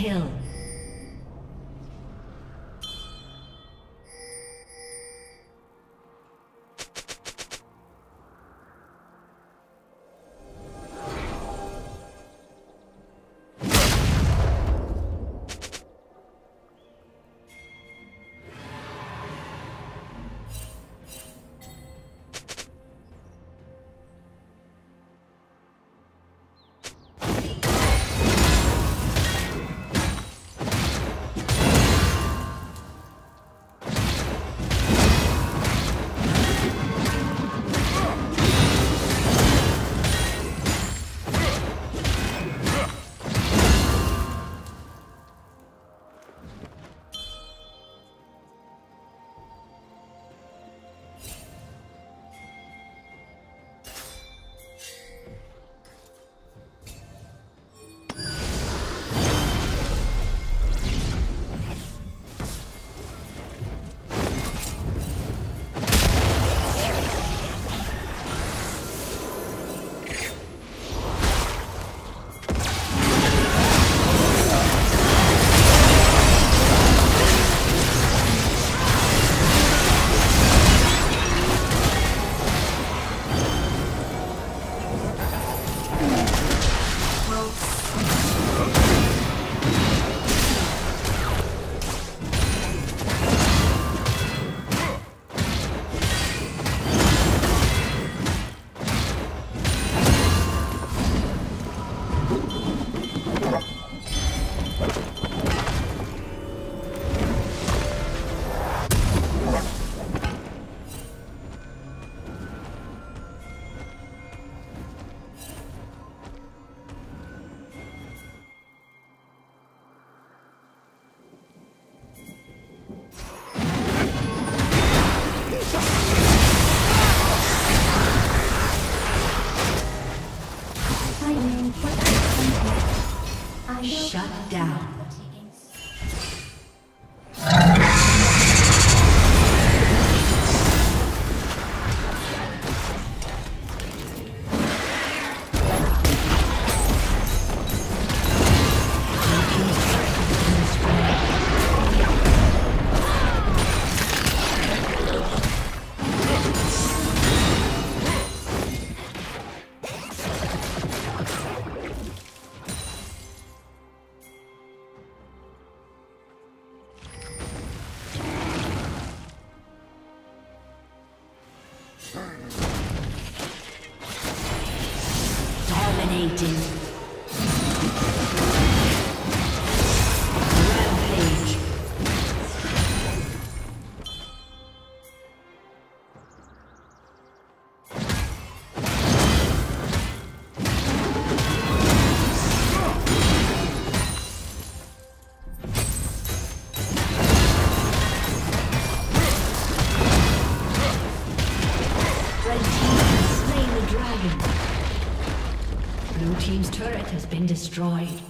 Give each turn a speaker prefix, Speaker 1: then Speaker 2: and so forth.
Speaker 1: Kill. Dominating. Destroyed.